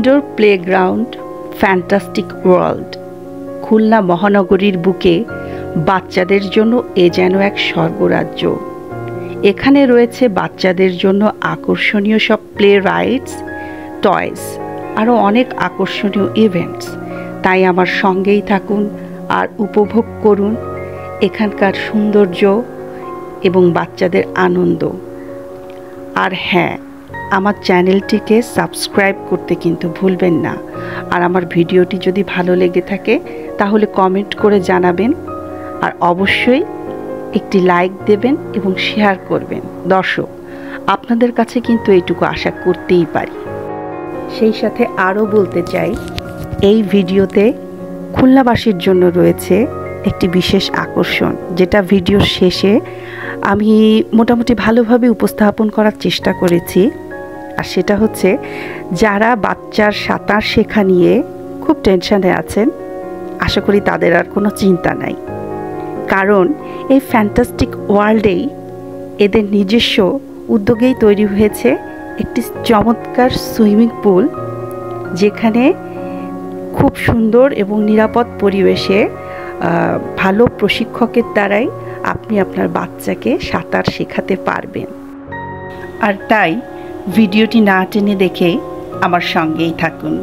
Indoor playground fantastic world. Khulna মহানগরীর বুকে বাচ্চাদের জন্য এ যেন এক স্বর্গরাজ্য। এখানে রয়েছে বাচ্চাদের জন্য আকর্ষণীয় সব প্লে রাইডস, টয়স, আরও অনেক আকর্ষণীয় ইভেন্টস। তাই আমার সঙ্গেই থাকুন আর উপভোগ করুন এখানকার সৌন্দর্য এবং বাচ্চাদের আনন্দ। আর হ্যাঁ আমার চ্যানেলটিকে সাবস্ক্রাইব করতে কিন্তু ভুলবেন না। আর আমার ভিডিওটি যদি ভালো লেগে থাকে, তাহলে কমেন্ট করে জানাবেন। আর অবশ্যই একটি লাইক দেবেন এবং শেয়ার করবেন। দর্শক, আপনাদের কাছে কিন্তু এইটুকু আশা করতেই পারি। সেই সাথে আরও বলতে চাই, এই ভিডিওতে খুলনাবাসীর জন্য রয়েছে একটি বিশেষ আকর্ষণ, যেটা ভিডিওর শেষে আমি মোটামুটি ভালোভাবে উপস্থাপন করার চেষ্টা করেছি। আর সেটা হচ্ছে, যারা বাচ্চার সাঁতার শেখা নিয়ে খুব টেনশানে আছেন, আশা করি তাদের আর কোনো চিন্তা নাই। কারণ এই ফ্যান্টাস্টিক ওয়ার্ল্ডেই এদের নিজস্ব উদ্যোগেই তৈরি হয়েছে একটি চমৎকার সুইমিং পুল, যেখানে খুব সুন্দর এবং নিরাপদ পরিবেশে ভালো প্রশিক্ষকের দ্বারাই আপনি আপনার বাচ্চাকে সাঁতার শেখাতে পারবেন। আর তাই ভিডিওটি না টেনে দেখে আমার সঙ্গেই থাকুন।